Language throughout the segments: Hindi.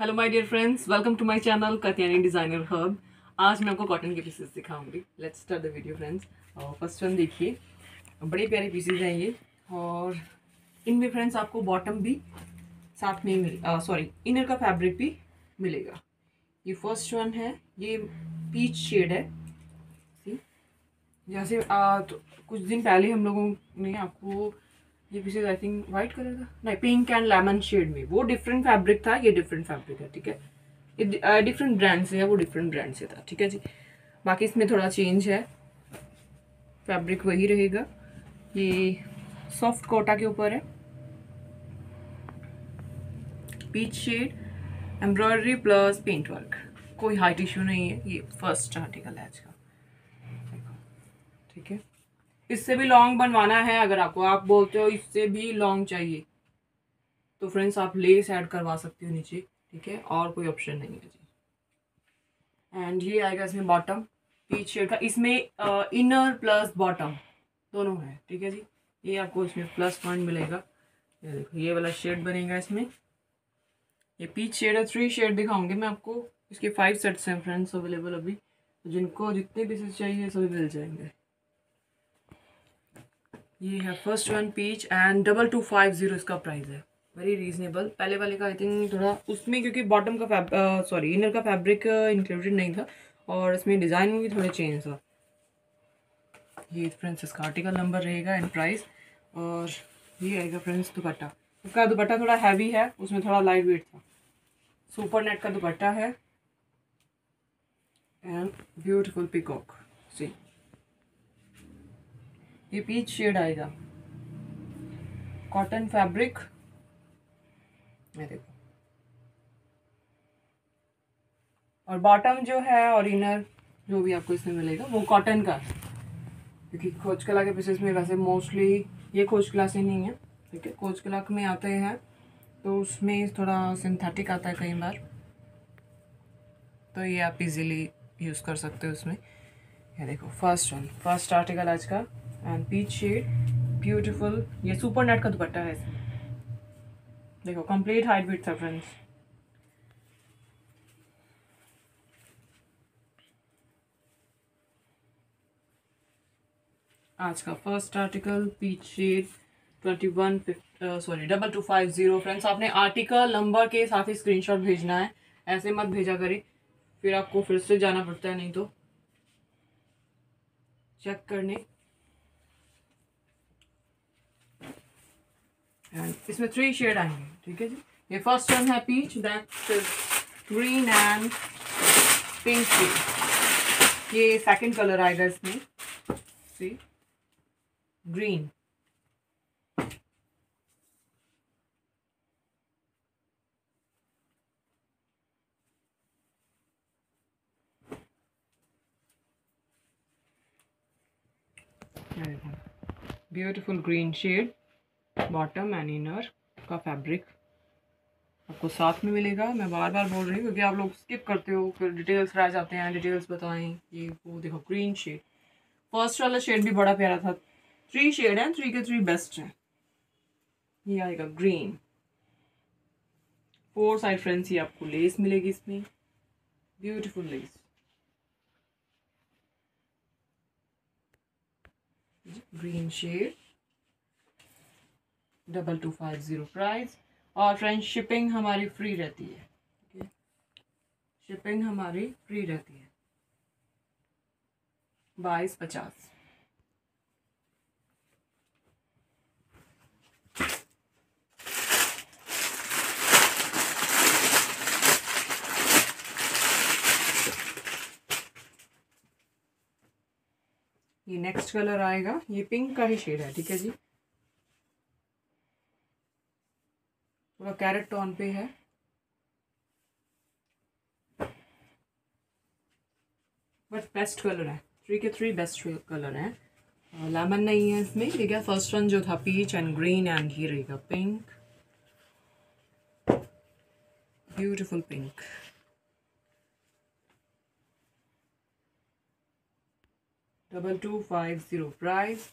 Hello my dear friends welcome to my channel Katyani designer hub आज मैं आपको कॉटन के पीसेस दिखाऊँगी. Let's start the video friends और फ़र्स्ट वन देखिए. बड़े प्यारे पीसेस हैं ये. और इनमें फ्रेंड्स आपको बॉटम भी साथ में मिल सॉरी इनर का फैब्रिक भी मिलेगा. ये फ़र्स्ट वन है. ये पीच शेड है. जैसे आ, तो कुछ दिन पहले हम लोगों ने आपको ये pieces I think white colour था नहीं पिंक एंड लेमन शेड में। वो डिफरेंट फैब्रिक था, ये डिफरेंट फैब्रिक है, ठीक है? ये डिफरेंट ब्रांड से है, वो डिफरेंट ब्रांड से था, ठीक है जी? बाकी इसमें थोड़ा चेंज है। फैब्रिक वही रहेगा। ये सॉफ्ट कोटा के ऊपर है। Peach shade embroidery plus paint work कोई हाइट इशू नहीं है, ये फ़र्स्ट आर्टिकल है आज का ठीक है इससे भी लॉन्ग बनवाना है, अगर आपको, आप बोलते हो इससे भी लॉन्ग चाहिए। तो फ्रेंड्स आप लेस ऐड करवा सकते हो नीचे, ठीक है? और कोई ऑप्शन नहीं है जी। एंड ये आएगा इसमें बॉटम पीच शेड का। इसमें इनर प्लस बॉटम दोनों है, ठीक है जी? ये आपको इसमें प्लस पॉइंट मिलेगा। ये देखो, ये वाला शेड बनेगा इसमें। ये पीच शेड है थ्री शेड दिखाऊँगी मैं आपको। इसके फाइव सेट्स हैं फ्रेंड्स अवेलेबल अभी। जिनको जितने पीसेस चाहिए, सभी मिल जाएँगे। ये है first one peach and double two five zero इसका प्राइस है। वेरी रीजनेबल पहले वाले का आई थिंक थोड़ा उसमें क्योंकि बॉटम का फैब सॉरी इनर का फैब्रिक इंक्लूडेड नहीं था और इसमें डिज़ाइन भी थोड़े चेंज था। ये फ्रेंड्स इसका आर्टिकल नंबर रहेगा एंड प्राइस और ये आएगा फ्रेंड्स दुपट्टा। इसका दुपट्टा थोड़ा हैवी है, उसमें थोड़ा लाइट वेट था। सुपर नेट का दुपट्टा है। एंड ब्यूटिफुल पिकॉक सी ये पीच शेड आएगा। कॉटन फैब्रिक देखो। और बॉटम जो है, और इनर जो भी आपको इसमें मिलेगा, वो कॉटन का क्योंकि खोज कला के पीसेस में वैसे मोस्टली ये खोज कला से नहीं है, ठीक है? खोज कला में आते हैं तो उसमें थोड़ा सिंथेटिक आता है कई बार। तो ये आप इजीली यूज़ कर सकते हो उसमें। ये देखो फ़र्स्ट वन फ़र्स्ट आर्टिकल आज का। एंड पीच शेड ब्यूटीफुल ये सुपर नेट का दुपट्टा है इसमें। देखो कंप्लीट हाइट विथ था फ्रेंड्स आज का first article peach shade twenty one sorry double two five zero friends आपने आर्टिकल नंबर के साथ ही स्क्रीनशॉट भेजना है। ऐसे मत भेजा करें फिर आपको फिर से जाना पड़ता है, नहीं तो। चेक करने एंड इसमें थ्री शेड आएँगे ठीक है जी? ये फ़र्स्ट वन है peach that green and pink shade ये सेकंड कलर आएगा इसमें sea green beautiful green shade bottom and inner का फैब्रिक आपको साथ में मिलेगा। मैं बार बार बोल रही हूँ क्योंकि आप लोग स्किप करते हो, फिर डिटेल्स रह जाते हैं डिटेल्स बताएँ, ये वो देखो ग्रीन शेड फ़र्स्ट वाला शेड भी बड़ा प्यारा था। थ्री शेड हैं थ्री के थ्री बेस्ट हैं। ये आएगा ग्रीन फोर साइड फ्रेंड्स ये आपको लेस मिलेगी इसमें। Beautiful lace green shade double two five zero price और फ्रेंड शिपिंग हमारी फ्री रहती है, ठीक है? शिपिंग हमारी फ्री रहती है। बाईस पचास। ये नेक्स्ट कलर आएगा। ये पिंक का ही शेड है, ठीक है जी? थोड़ा कैरेट टॉन पे है। बट बेस्ट कलर है। थ्री के थ्री बेस्ट कलर है। लेमन नहीं है इसमें। ठीक है फ़र्स्ट वन जो था पीच एंड ग्रीन एंड ये रहेगा pink beautiful pink double two five zero price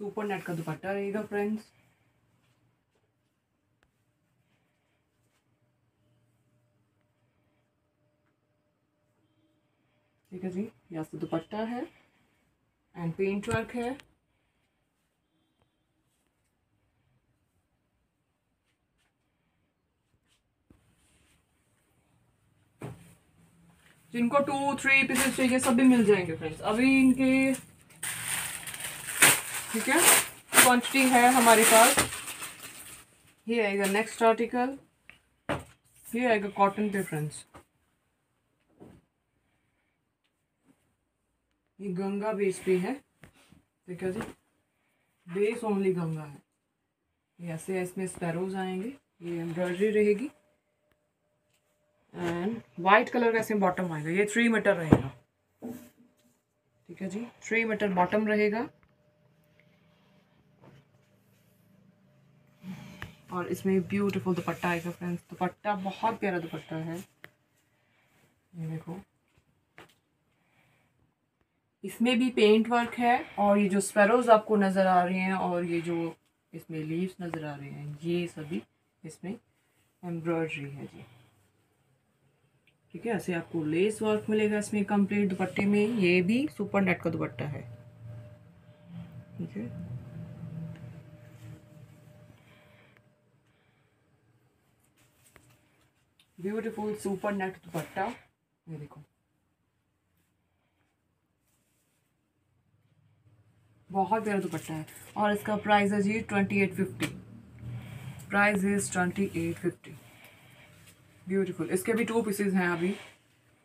super net का दुपट्टा रहेगा फ्रेंड्स ठीक है जी, यहाँ से दुपट्टा है एंड पेंट वर्क है। जिनको टू थ्री पीसेस चाहिए, सब भी मिल जाएँगे फ्रेंड्स अभी इनके, ठीक है क्वांटिटी है हमारे पास। ये आएगा नेक्स्ट आर्टिकल ये आएगा कॉटन पे फ्रेंड्स ये गंगा बेस पे है ठीक है जी बेस ओनली गंगा है। ये ऐसे इसमें स्पैरोज आएँगे, ये एम्ब्रॉयडरी रहेगी। एंड वाइट कलर का इसमें बॉटम आएगा। ये थ्री मीटर रहेगा। ठीक है जी? थ्री मीटर बॉटम रहेगा। और इसमें ब्यूटीफुल दुपट्टा आएगा फ्रेंड्स दुपट्टा, बहुत प्यारा दुपट्टा है। ये देखो। इसमें भी पेंट वर्क है और ये जो स्पेरोज आपको नज़र आ रहे हैं और ये जो इसमें लीव्स नज़र आ रहे हैं, ये सभी इसमें एम्ब्रॉयडरी है जी। ठीक है, ऐसे आपको लेस वर्क मिलेगा इसमें कंप्लीट दुपट्टे में, ये भी सुपर नेट का दुपट्टा है। ठीक है। ब्यूटीफुल सुपर नेट दुपट्टा, ये देखो। बहुत प्यारा दुपट्टा है। और इसका प्राइस है जी twenty eight fifty price is twenty eight fifty beautiful इसके भी टू पीसेज हैं अभी।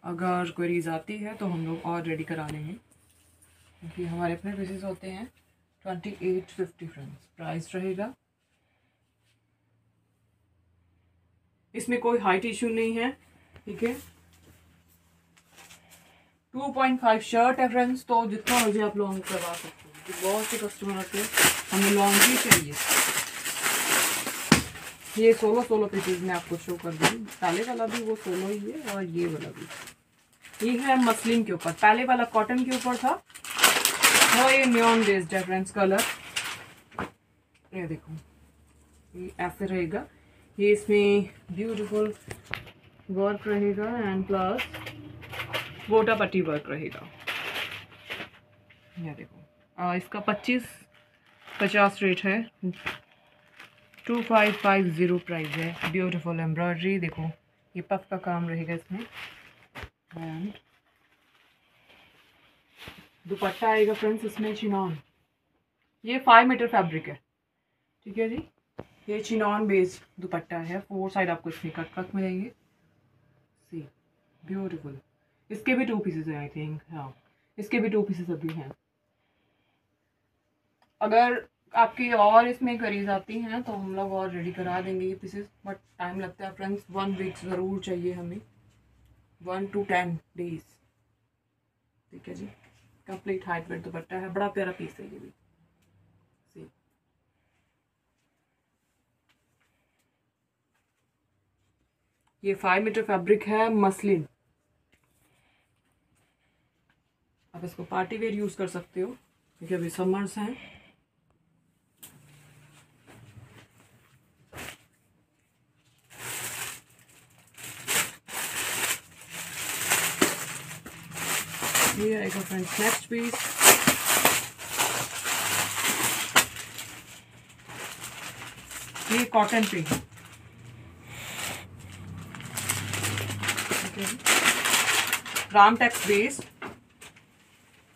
अगर क्वेरीज आती है तो हम लोग और रेडी करा लेंगे। क्योंकि हमारे अपने पीसेज होते हैं। Twenty eight fifty friends price रहेगा। इसमें कोई हाइट इशू नहीं है। ठीक है? टू पॉइंट फाइव शर्ट है फ्रेंड्स तो जितना मुझे आप लॉन्ग करवा सकते हो। तो बहुत से कस्टमर आते हैं, हमें लॉन्ग ही चाहिए। ये सोलो सोलो पीसेज में आपको शो कर दूँगी पहले वाला भी वो सोलो ही है और ये वाला भी। ये है मसलिन के ऊपर। पहले वाला कॉटन के ऊपर था। वो ये न्योन बेस्ड है फ्रेंड्स कलर ये देखो। ये ऐसे रहेगा। ये इसमें ब्यूटीफुल वर्क रहेगा एंड प्लस गोटा पट्टी वर्क रहेगा। ये देखो। आ, इसका पच्चीस पचास रेट है। Two five five zero price है। ब्यूटीफुल एम्ब्रॉयडरी देखो। ये पफ का काम रहेगा इसमें। एंड दुपट्टा आएगा फ्रेंड्स इसमें चिनॉन ये फाइव मीटर फैब्रिक है। ठीक है जी? ये चिनॉन बेस्ड दुपट्टा है। फोर साइड आपको इसमें कट कट मिलेंगे। सी ब्यूटीफुल इसके भी टू पीसेस हैं आई थिंक हाँ। इसके भी टू पीसेस अभी हैं। अगर आपकी और इसमें करीज आती हैं तो हम लोग और रेडी करा देंगे ये पीसेस बट टाइम लगता है फ्रेंड्स वन वीक ज़रूर चाहिए हमें। वन टू टेन डेज़ ठीक है जी? कंप्लीट हाइट वेट दुपट्टा है। बड़ा प्यारा पीस है ये भी। ये फाइव मीटर फैब्रिक है मसलिन आप इसको पार्टी वेयर यूज़ कर सकते हो, क्योंकि अभी समर्स हैं। ये आएगा फ्रेंड्स नेक्स्ट पीस ये कॉटन पे रामटेक्स बेस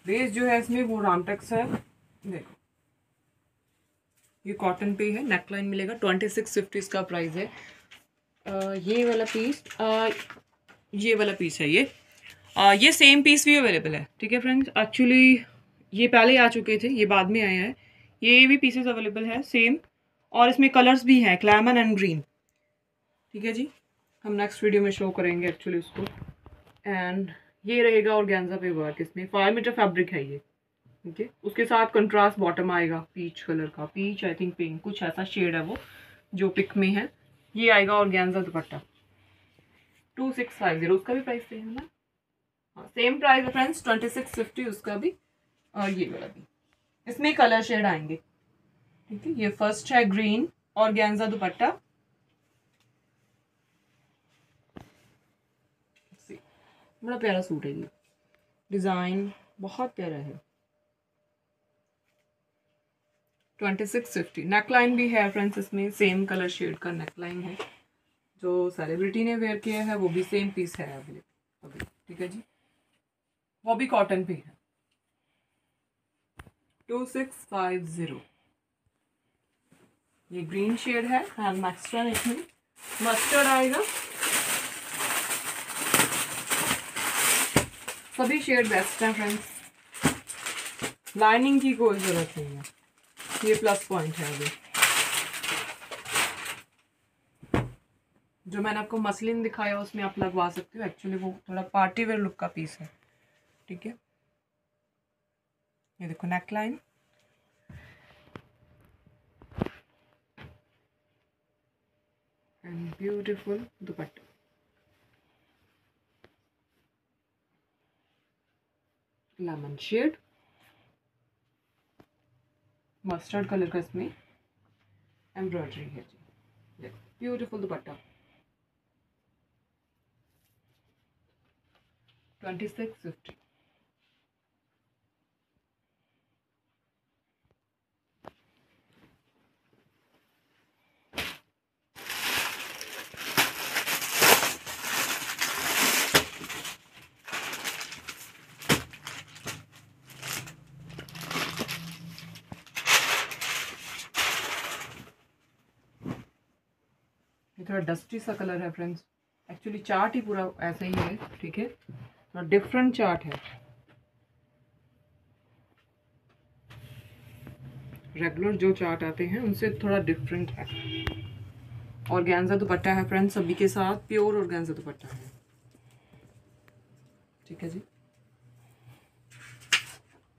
बेस जो है इसमें वो राम रामटेक्स है। देखो। ये कॉटन पे है नेकलाइन मिलेगा। ट्वेंटी सिक्स फिफ्टी इसका प्राइस है। आ, ये वाला पीस आ, ये वाला पीस है ये। आ, ये सेम पीस भी अवेलेबल है ठीक है फ्रेंड्स एक्चुअली ये पहले आ चुके थे ये बाद में आए हैं। ये भी पीसेस अवेलेबल है सेम और इसमें कलर्स भी हैं क्लैमन एंड ग्रीन ठीक है जी? हम नेक्स्ट वीडियो में शो करेंगे एक्चुअली उसको। एंड ये रहेगा और गेंजा पे वर्क इसमें। फाइव मीटर फैब्रिक है ये ठीक है उसके साथ कंट्रास्ट बॉटम आएगा पीच कलर का। पीच आई थिंक पिंक कुछ ऐसा शेड है वो जो पिक में है। ये आएगा और गेंजा dupatta. Two six five zero उसका भी प्राइस सेम है ना? सेम प्राइस है फ्रेंड्स ट्वेंटी सिक्स फिफ्टी उसका भी और ये वाला भी। इसमें कलर शेड आएँगे। ठीक है, ये फ़र्स्ट है ग्रीन और गेंजा दुपट्टा बड़ा प्यारा सूट है ये। डिज़ाइन बहुत प्यारा है। ट्वेंटी सिक्स फिफ्टी नेकलाइन भी है फ्रेंड्स इसमें सेम कलर शेड का नेकलाइन है। जो सेलिब्रिटी ने वेयर किया है, वो भी सेम पीस है अवेलेबल अभी, ठीक है जी? वो भी कॉटन पे है। टू सिक्स फाइव ज़ीरो ये ग्रीन शेड है। एंड नेक्स्ट इसमें। मस्टर्ड आएगा। सभी शेड बेस्ट हैं फ्रेंड्स लाइनिंग की कोई ज़रूरत नहीं है। ये प्लस पॉइंट है अभी। जो मैंने आपको मसलिन दिखाया उसमें आप लगवा सकते हो। एक्चुअली वो थोड़ा पार्टी वेयर लुक का पीस है। ठीक है? ये देखो neck line and beautiful dupatta. Lemon shade mustard colour का इसमें एम्ब्रॉयडरी है जी। देखो beautiful dupatta. Twenty six fifty थोड़ा डस्टी सा कलर है फ्रेंड्स एक्चुअली चार्ट ही पूरा ऐसा ही है, ठीक है? थोड़ा डिफरेंट चार्ट है. रेगुलर जो चार्ट आते हैं, उनसे थोड़ा डिफरेंट है. और गेंजा दुपट्टा है फ्रेंड्स सभी के साथ प्योर और गेंजा दुपट्टा है. ठीक है जी?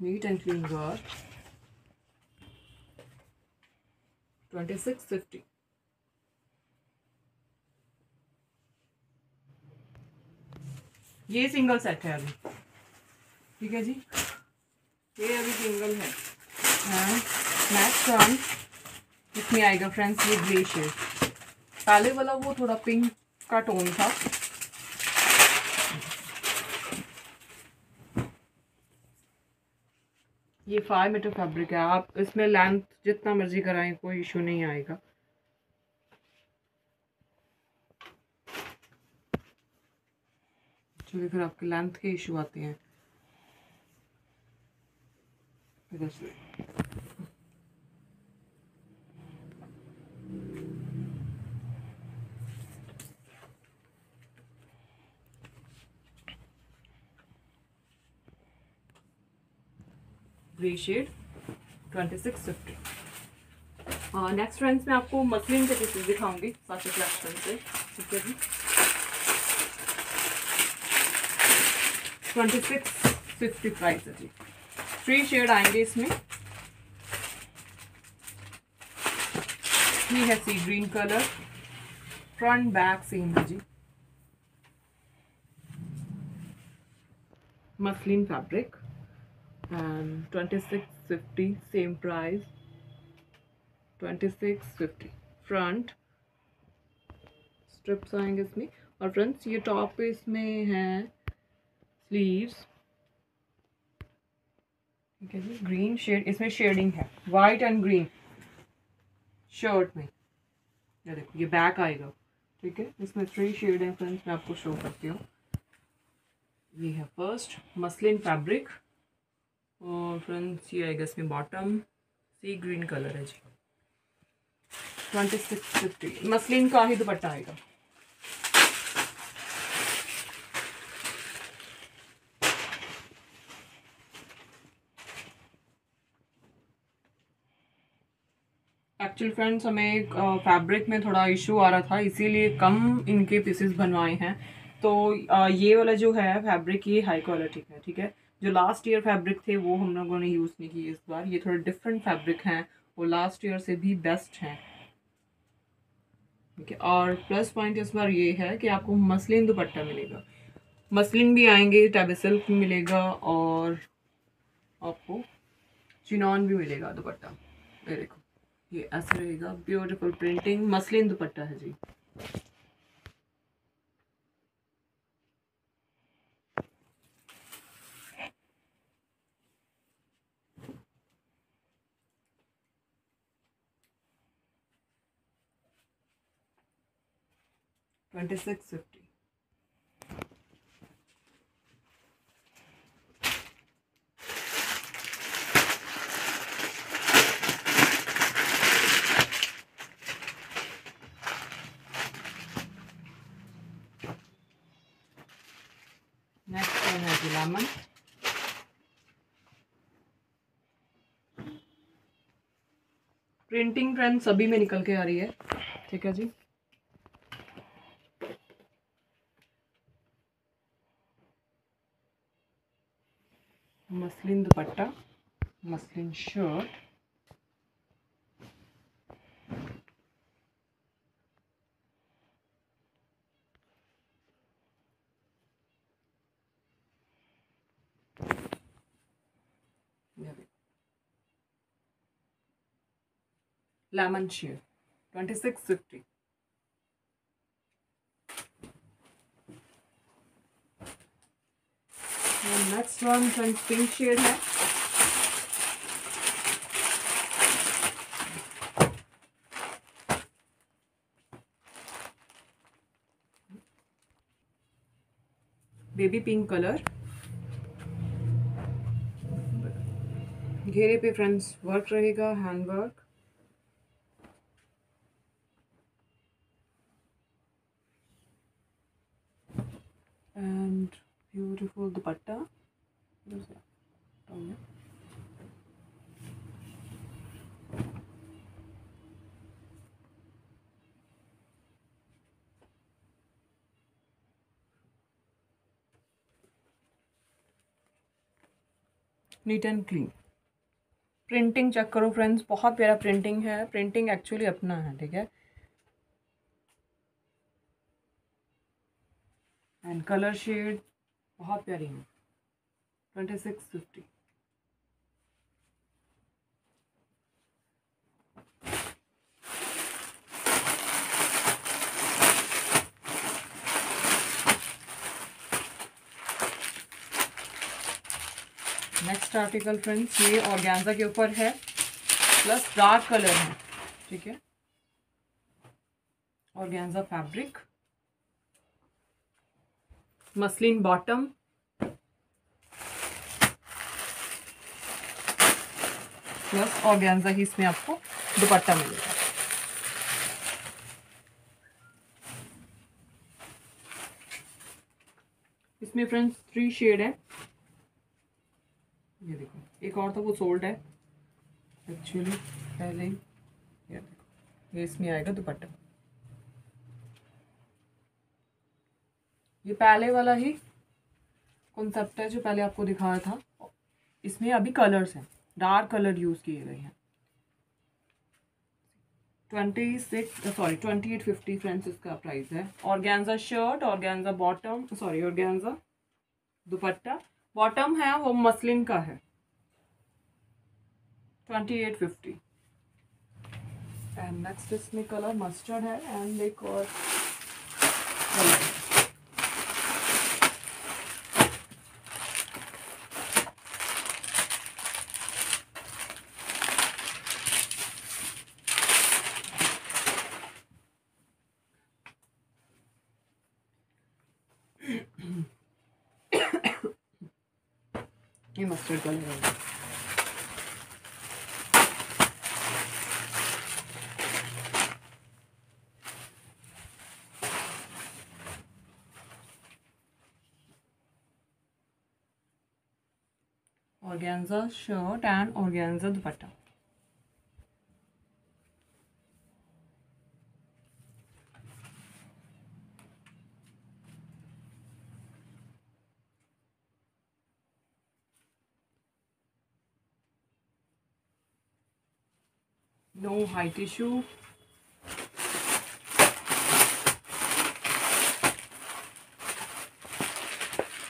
Neat and clean work twenty six fifty ये सिंगल सेट है अभी। ठीक है जी? ये अभी सिंगल है। नेक्स्ट वन इसमें आएगा फ्रेंड्स ये ग्रे शेड पहले वाला वो थोड़ा पिंक का टोन था। ये फाइव मीटर फैब्रिक है। आप इसमें लेंथ जितना मर्ज़ी कराएँ, कोई इशू नहीं आएगा। क्योंकि फिर आपके लेंथ के इशू आते हैं। Grey shade twenty six fifty next friends मैं आपको मसलिन के पीसेस दिखाऊँगी कलेक्शन से। ठीक है जी? ट्वेंटी सिक्स प्राइस है जी। थ्री शेड आएँगे इसमें। ये है sea green colour. Front back same है जी। Muslin fabric and twenty six fifty same price twenty six fifty front strips आएँगे इसमें। और फ्रेंड्स ये टॉप पे इसमें है स्लीव्स ठीक है जी ग्रीन शेड इसमें शेडिंग है वाइट एंड ग्रीन शर्ट में. ये देखो, ये बैक आएगा। ठीक है, इसमें थ्री शेड है फ्रेंड्स मैं आपको शो करती हूँ। ये है फ़र्स्ट मसलिन फैब्रिक और फ्रेंड्स ये आएगा इसमें बॉटम सी ग्रीन कलर है जी। ट्वेंटी सिक्स फिफ्टी मसलिन का ही दुपट्टा आएगा। एक्चुअल फ्रेंड्स हमें फैब्रिक में थोड़ा इशू आ रहा था, इसीलिए कम इनके पीसेस बनवाए हैं। तो ये वाला जो है फैब्रिक ये हाई क्वालिटी है, ठीक है? जो लास्ट ईयर फैब्रिक थे, वो हम लोगों ने यूज़ नहीं किए इस बार। ये थोड़े डिफरेंट फैब्रिक हैं, वो लास्ट ईयर से भी बेस्ट हैं। ठीक है? और प्लस पॉइंट इस बार ये है कि आपको मसलिन दुपट्टा मिलेगा। मसलिन भी आएँगे टेबे सिल्क मिलेगा और आपको चिनॉन भी मिलेगा दुपट्टा। ये देखो। ये ऐसे रहेगा ब्यूटीफुल प्रिंटिंग मसलिन दुपट्टा है जी। Twenty six fifty printing trend सभी में निकल के आ रही है। ठीक है जी। Muslin dupatta, muslin shirt lemon sheer 2650 and next one friends pink shade है बेबी पिंक कलर घेरे पे फ्रेंड्स वर्क रहेगा hand work and beautiful dupatta. Neat and clean printing check करो फ्रेंड्स बहुत प्यारा प्रिंटिंग है। प्रिंटिंग एक्चुअली अपना है, ठीक है? एंड कलर शेड बहुत प्यारी है। Twenty six fifty next article friends ये ऑर्गेन्जा के ऊपर है प्लस डार्क कलर है, ठीक है? Organza fabric muslin bottom. Plus organza ही इसमें आपको दुपट्टा मिलेगा। इसमें फ्रेंड्स थ्री शेड है। ये देखो, एक और तो वो सोल्ड है। एक्चुअली पहले ये देखो, ये इसमें आएगा दुपट्टा। ये पहले वाला ही कॉन्सेप्ट है जो पहले आपको दिखाया था। इसमें अभी कलर्स हैं डार्क कलर यूज़ किए गए हैं। Twenty six sorry twenty eight fifty friends इसका प्राइस है। Organza shirt organza bottom sorry organza dupatta. Bottom है, वो मसलिन का है। Twenty eight fifty and next इसमें कलर मस्टर्ड है एंड एक और कलर ये मस्टर्ड कलर है organza shirt and organza dupatta high tissue.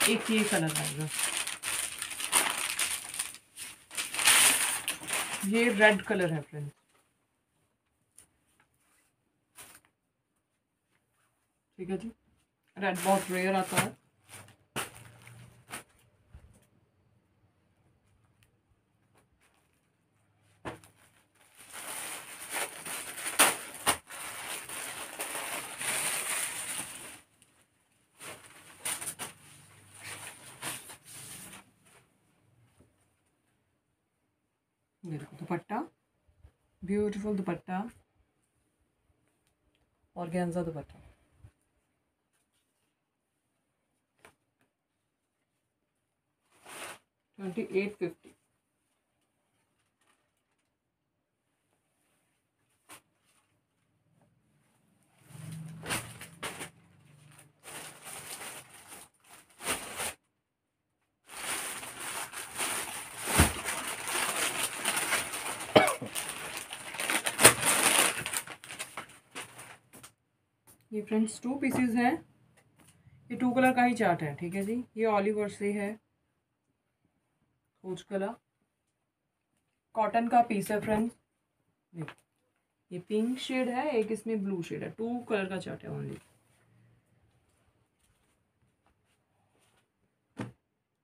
एक ये कलर आएगा ये रेड कलर है फ्रेंड्स ठीक है जी? रेड बहुत रेयर आता है। देखो दुपट्टा beautiful dupatta organza dupatta. Twenty eight fifty ये फ्रेंड्स टू पीसेस हैं। ये टू कलर का ही चार्ट है, ठीक है जी? ये ऑलिवर से है। खोज कलर कॉटन का पीस है फ्रेंड्स ये पिंक शेड है, एक इसमें ब्लू शेड है। टू कलर का चार्ट है ओनली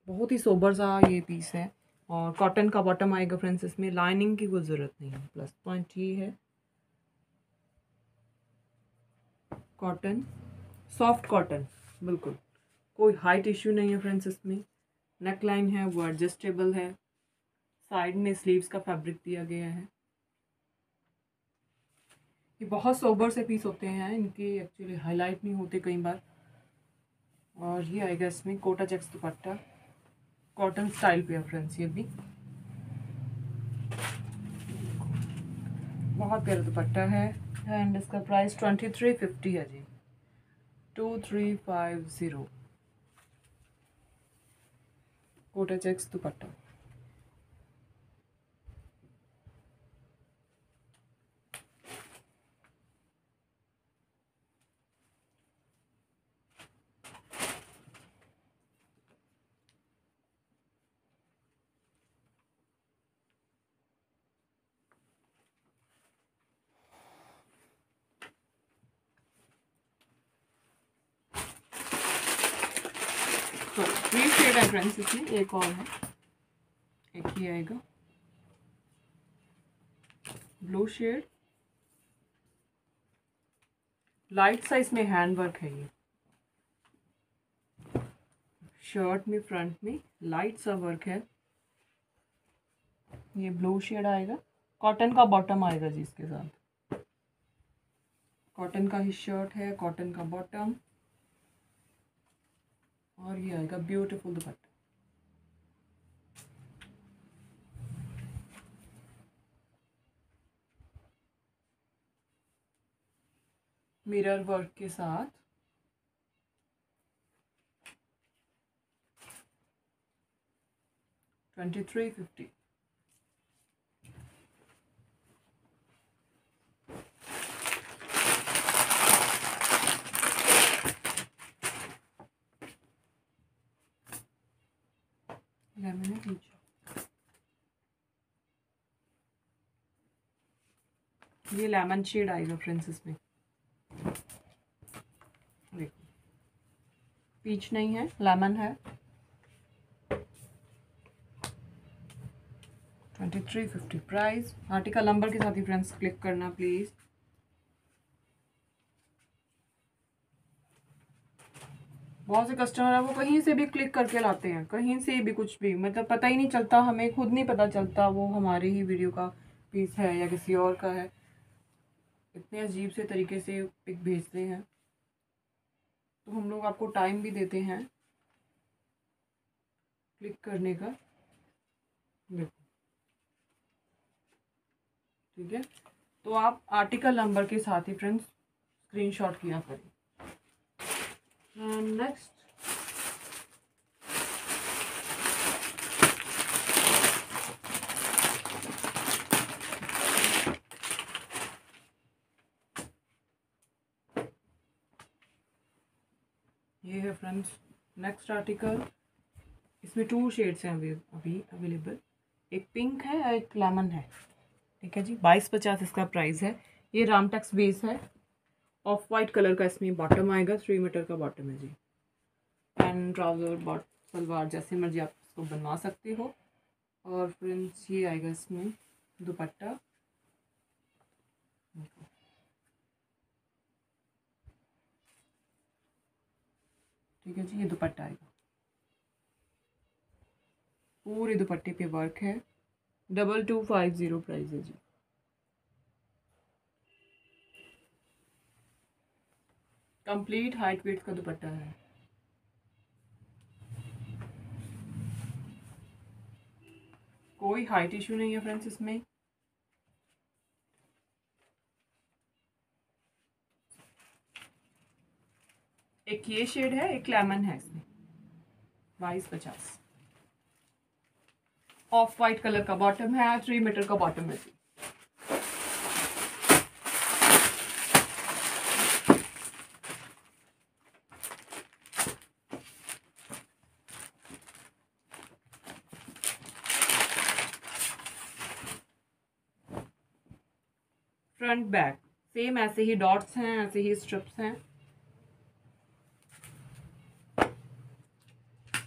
बहुत ही सोबर सा ये पीस है। और कॉटन का बॉटम आएगा फ्रेंड्स इसमें लाइनिंग की कोई ज़रूरत नहीं है। प्लस पॉइंट ये है। कॉटन सॉफ्ट कॉटन बिल्कुल। कोई हाइट इश्यू नहीं है फ्रेंड्स इसमें। नेक लाइन है वो एडजस्टेबल है। साइड में स्लीव्स का फैब्रिक दिया गया है। ये बहुत सोबर से पीस होते हैं, इनके एक्चुअली हाईलाइट नहीं होते कई बार। और ये आएगा इसमें Kota checks dupatta. Cotton style पे है फ्रेंड्स ये भी। बहुत प्यारा दुपट्टा है। एंड इसका प्राइस ट्वेंटी थ्री फिफ्टी है जी। Two three five zero Kota checks dupatta. तो थ्री शेड है इसमें एक और है। एक ही आएगा। ब्लू शेड लाइट साइज़ में हैंड वर्क है ये। शर्ट में फ्रंट में लाइट सा वर्क है। ये ब्लू शेड आएगा। कॉटन का बॉटम आएगा जी इसके साथ। कॉटन का ही शर्ट है कॉटन का बॉटम और ये आएगा ब्यूटीफुल दुपट्टा। मिरर वर्क के साथ। ट्वेंटी थ्री फिफ्टी नीचे ये लेमन शेड आएगा फ्रेंड्स इसमें देखो पीच नहीं है लेमन है twenty three fifty price article number के साथ ही फ्रेंड्स क्लिक करना प्लीज़ बहुत से कस्टमर है, वो कहीं से भी क्लिक करके लाते हैं, कहीं से भी कुछ भी मतलब पता ही नहीं चलता, हमें खुद नहीं पता चलता वो हमारे ही वीडियो का पीस है या किसी और का है। इतने अजीब से तरीके से पिक भेजते हैं। तो हम लोग आपको टाइम भी देते हैं क्लिक करने का। देखो ठीक है? तो आप आर्टिकल नंबर के साथ ही फ्रेंड्स स्क्रीनशॉट किया करें। And next. ये है फ्रेंड्स नेक्स्ट आर्टिकल इसमें टू शेड्स हैं अभी अभी अवेलेबल एक पिंक है और एक लेमन है. ठीक है जी? बाईस पचास इसका प्राइस है. ये रामटेक्स बेस है. ऑफ़ वाइट कलर का इसमें बॉटम आएगा थ्री मीटर का बॉटम है जी। एंड ट्राउज़र बॉट सलवार जैसे मर्ज़ी आप इसको बनवा सकते हो। और फ्रेंड्स ये आएगा इसमें, दुपट्टा। ठीक है जी, ये दुपट्टा आएगा। पूरे दुपट्टे पे वर्क है। Double two five zero price है जी। कंप्लीट हाइट वेट का दुपट्टा है। कोई हाइट इशू नहीं है फ्रेंड्स इसमें। एक ये शेड है, एक लेमन है इसमें। बाईस पचास। ऑफ़ वाइट कलर का बॉटम है, थ्री मीटर का बॉटम है। फ्रंट बैक सेम ऐसे ही डॉट्स हैं, ऐसे ही स्ट्रिप्स हैं.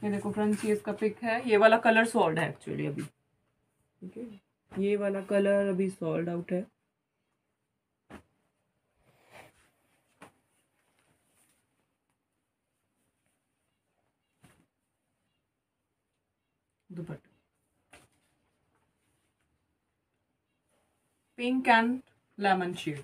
ये देखो फ्रेंड्स ये इसका पिक है. ये वाला कलर सॉल्ड है एक्चुअली अभी. ठीक है? ये वाला कलर अभी सॉल्ड आउट है. Dupatta. Pink and lemon shade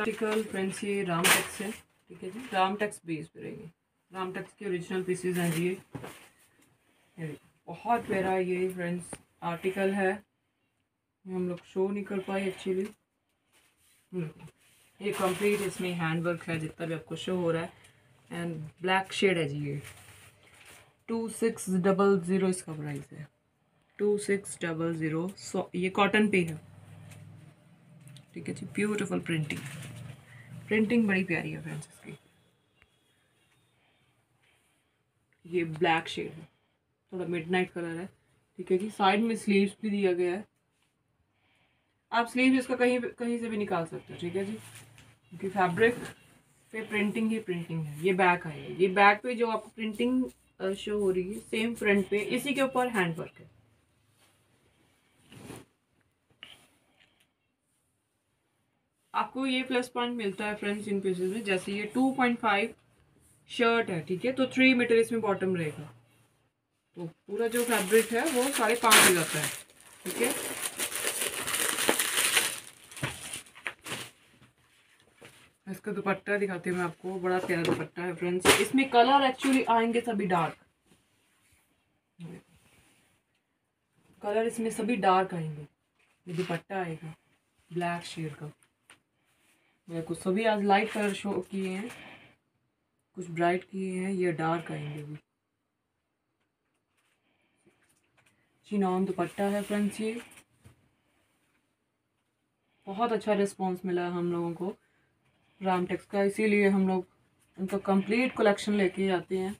article friends ये राम टेक्स है, ठीक है जी? राम टेक्स बेस पे रहेंगे। राम टेक्स के ओरिजिनल पीसेस हैं जी। ये बहुत प्यारा ये फ्रेंड्स आर्टिकल है। हम लोग शो नहीं कर पाए एक्चुअली ये कंप्लीट इसमें हैंड वर्क है, जितना भी आपको शो हो रहा है। एंड ब्लैक शेड है जी ये। टू सिक्स डबल ज़ीरो इसका प्राइस है। Two six double zero so ये कॉटन पे है। ठीक है जी ब्यूटीफुल प्रिंटिंग प्रिंटिंग बड़ी प्यारी है फ्रेंड्स इसकी। ये ब्लैक शेड है। थोड़ा मिडनाइट कलर है। ठीक है जी साइड में स्लीव्स भी दिया गया है। आप स्लीव इसका कहीं कहीं से भी निकाल सकते हो, ठीक है जी। क्योंकि फैब्रिक पे प्रिंटिंग ही प्रिंटिंग है, ये बैक है। ये बैक पे जो आपको प्रिंटिंग शो हो रही है सेम फ्रंट पे, इसी के ऊपर हैंड वर्क है। आपको ये प्लस पॉइंट मिलता है फ्रेंड्स इन पीसेज में, जैसे ये 2.5 शर्ट है, ठीक है? तो थ्री मीटर इसमें बॉटम रहेगा। तो पूरा जो फैब्रिक है, वो साढ़े पाँच हो जाता है, ठीक है? इसका दुपट्टा दिखाती हूँ, मैं आपको, बड़ा प्यारा दुपट्टा है फ्रेंड्स इसमें कलर एक्चुअली आएँगे सभी डार्क कलर इसमें सभी डार्क आएँगे। ये दुपट्टा आएगा ब्लैक शेड का। मेरे को सभी आज लाइट कलर शो किए हैं। कुछ ब्राइट किए हैं, ये डार्क आएँगे भी चिनॉन दुपट्टा है फ्रेंड्स ये। बहुत अच्छा रिस्पांस मिला है हम लोगों को। रामटेक्स का, इसीलिए हम लोग उनका कंप्लीट कलेक्शन लेके आते हैं।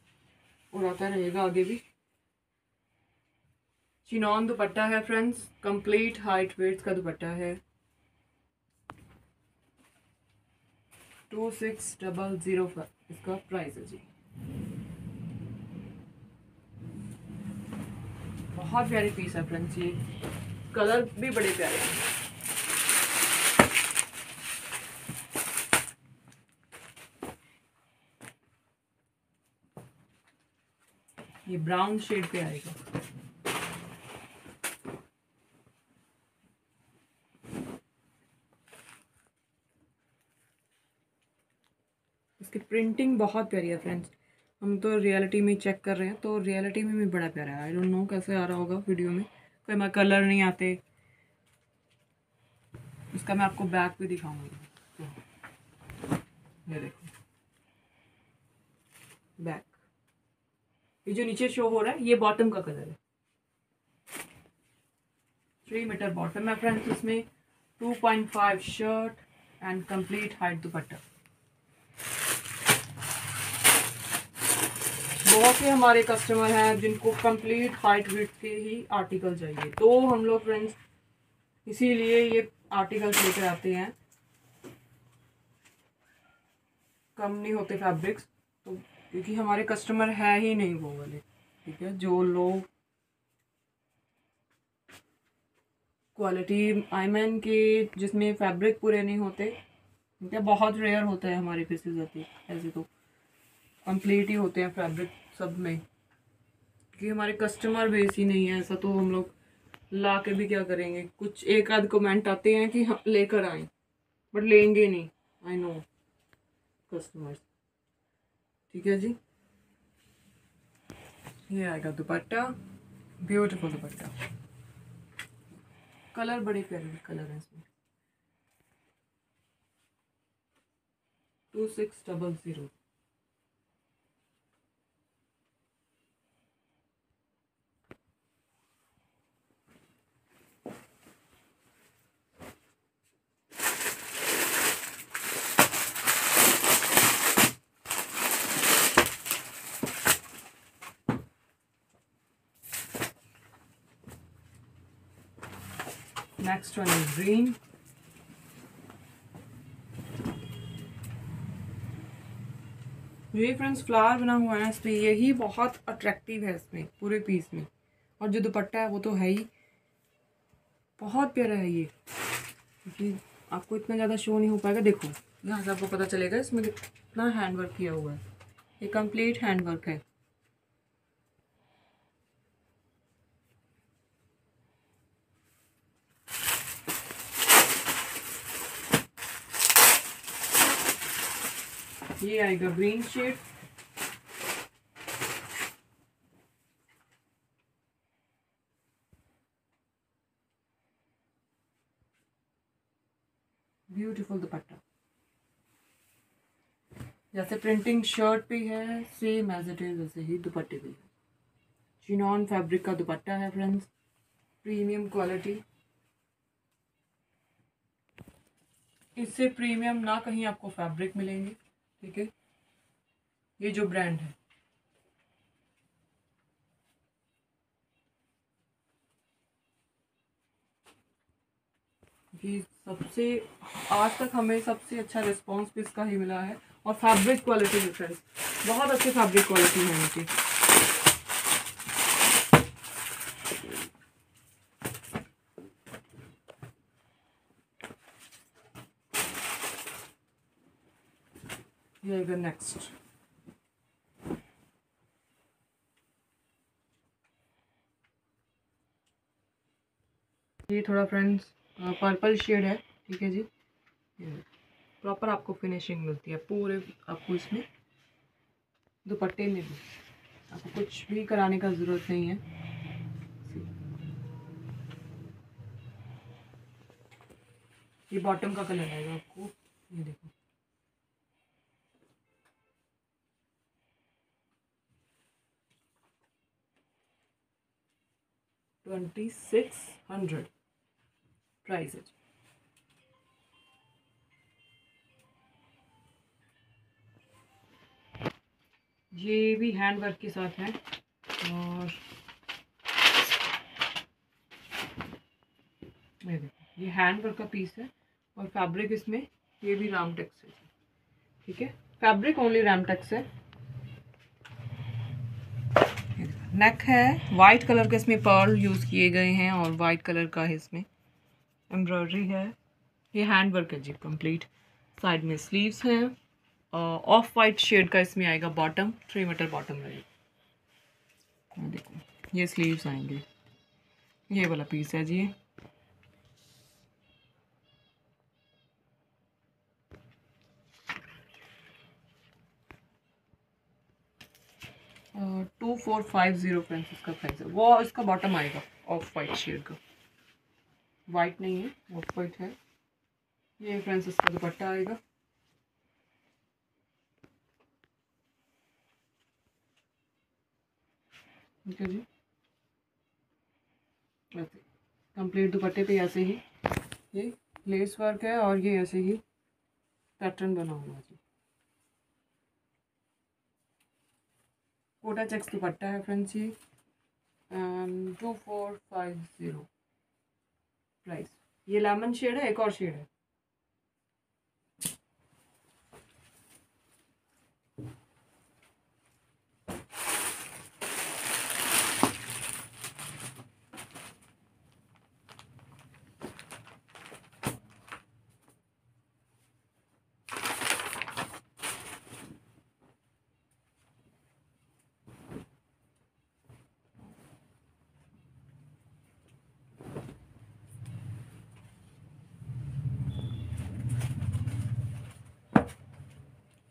और आता रहेगा आगे भी। चिनॉन दुपट्टा है फ्रेंड्स कंप्लीट हाइट वेट का दुपट्टा है। टू सिक्स डबल ज़ीरो इसका प्राइस है जी। बहुत प्यारी पीस है फ्रेंड्स ये। कलर भी बड़े प्यारे हैं। ये ब्राउन शेड पे आएगा। इसकी प्रिंटिंग बहुत प्यारी है फ्रेंड्स हम तो रियलिटी में चेक कर रहे हैं तो रियलिटी में भी बड़ा प्यारा है। आई डोंट नो कैसे आ रहा होगा वीडियो में। कोई मैं कलर नहीं आते। इसका मैं आपको बैक भी दिखाऊँगी। तो ये देखो। बैक ये जो नीचे शो हो रहा है, ये बॉटम का कलर है। थ्री मीटर बॉटम है फ्रेंड्स इसमें two point five shirt and complete height dupatta. बहुत से हमारे कस्टमर हैं जिनको कंप्लीट हाइट विथ के ही आर्टिकल चाहिए। तो हम लोग फ्रेंड्स इसीलिए ये आर्टिकल्स लेकर आते हैं। कम नहीं होते फैब्रिक्स क्योंकि हमारे कस्टमर है ही नहीं वो वाले, ठीक है? जो लोग क्वालिटी आई मैन के जिसमें फैब्रिक पूरे नहीं होते, ठीक है? बहुत रेयर होता है हमारे पीसेज आती ऐसे तो कंप्लीट ही होते हैं फैब्रिक सब में। क्योंकि हमारे कस्टमर बेस ही नहीं है, ऐसा तो हम लोग ला के भी क्या करेंगे? कुछ एक आध कमेंट आते हैं कि हम लेकर आए बट लेंगे नहीं आई नो कस्टमर्स ठीक है जी ये आएगा दुपट्टा ब्यूटीफुल दुपट्टा कलर बड़े प्यारे कलर है इसमें. Two six double zero next one is green. ये फ्रेंड्स फ्लावर बना हुआ है इस पर यही बहुत अट्रैक्टिव है इसमें, पूरे पीस में। और जो दुपट्टा है, वो तो है ही। बहुत प्यारा है ये। क्योंकि आपको इतना ज़्यादा शो नहीं हो पाएगा। देखो, यहाँ से आपको पता चलेगा, इसमें कितना हैंड वर्क किया हुआ है। ये कंप्लीट हैंड वर्क है। ये आएगा ग्रीन शेड ब्यूटीफुल दुपट्टा जैसे प्रिंटिंग शर्ट पे है सेम एज इट इज़ वैसे ही दुपट्टे पे है। चिनॉन फैब्रिक का दुपट्टा है फ्रेंड्स प्रीमियम क्वालिटी इससे प्रीमियम ना कहीं आपको फैब्रिक मिलेंगे। ठीक है? ये जो ब्रांड है। ये सबसे, आज तक हमें सबसे अच्छा रिस्पॉन्स भी इसका ही मिला है? और फैब्रिक क्वालिटी भी फ्रेंड्स बहुत अच्छी फैब्रिक क्वालिटी है इनकी। ये आएगा नेक्स्ट ये थोड़ा फ्रेंड्स पर्पल शेड है, ठीक है जी? प्रॉपर आपको फिनिशिंग मिलती है, पूरे आपको इसमें दुपट्टे में भी आपको कुछ भी कराने का ज़रूरत नहीं है। ये बॉटम का कलर आएगा आपको। ये देखो। Twenty six hundred. प्राइस है ये भी हैंड वर्क के साथ है और ये देखो, ये हैंड वर्क का पीस है और फैब्रिक इसमें ये भी रामटेक्स है। ठीक है? फैब्रिक ओनली रामटेक्स है। नेक है। वाइट कलर के इसमें पर्ल यूज़ किए गए हैं और वाइट कलर का है इसमें। एम्ब्रॉयडरी है। ये हैंड वर्क है जी कंप्लीट साइड में स्लीव्स हैं। ऑफ़ वाइट शेड का इसमें आएगा बॉटम थ्री मीटर बॉटम रहेगा देखो, ये स्लीव्स आएँगे। ये वाला पीस है जी। Two four five zero friends इसका प्राइस है। वो इसका बॉटम आएगा ऑफ़ वाइट शेड का। वाइट नहीं है ऑफ़ वाइट है। ये फ्रेंड्स इसका दुपट्टा आएगा। ठीक है जी। ऐसे कंप्लीट दुपट्टे पे ऐसे ही। ये लेस वर्क है और ये ऐसे ही पैटर्न बना हुआ जी कोटा चेक्स दुपट्टा है फ्रेंड्स ये। Two four five zero price ये लेमन शेड है, एक और शेड है।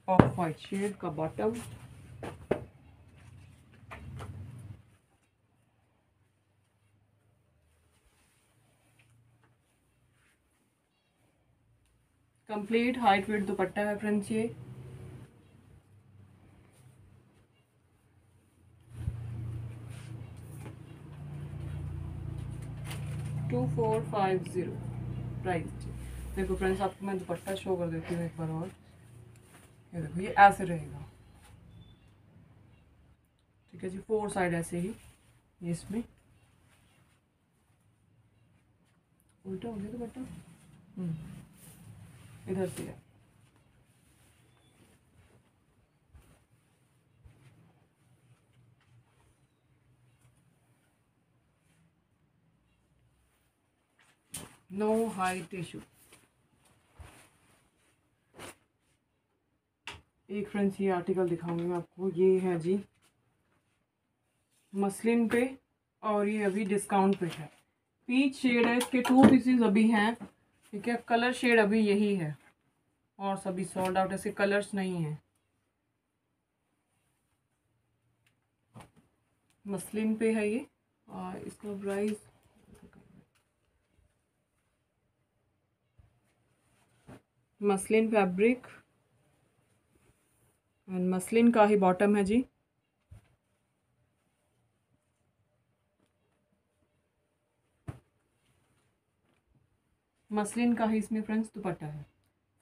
ऑफ़ वाइट शेड का bottom complete height weight dupatta है फ्रेंड्स ये two four five zero price देखो फ्रेंड्स आपको मैं दुपट्टा शो कर देती हूँ एक बार और। ये देखो, ये ऐसे रहेगा। ठीक है जी फोर साइड ऐसे ही, ये इसमें। उल्टा हो गया दुपट्टा हम्म इधर से। है नो हाइट इशू एक फ्रेंड्स, ये आर्टिकल दिखाऊँगी मैं आपको। ये है जी, मसलिन पे और ये अभी डिस्काउंट पे है। पीच शेड है, इसके टू पीसेस अभी हैं, ठीक है? कलर शेड अभी यही है। और सभी सॉल्ड आउट ऐसे कलर्स नहीं हैं। मसलिन पे है ये, और इसका price muslin fabric and muslin का ही बॉटम है जी। मसलिन का ही इसमें फ्रेंड्स दुपट्टा है।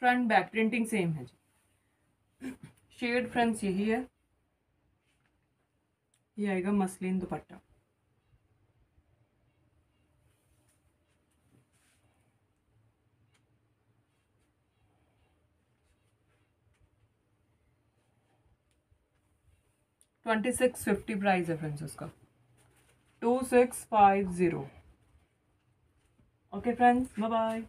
फ्रंट बैक प्रिंटिंग सेम है जी। शेड फ्रेंड्स यही है। ये आएगा muslin dupatta. Twenty six fifty price है फ्रेंड्स उसका। Two six five zero okay friends bye bye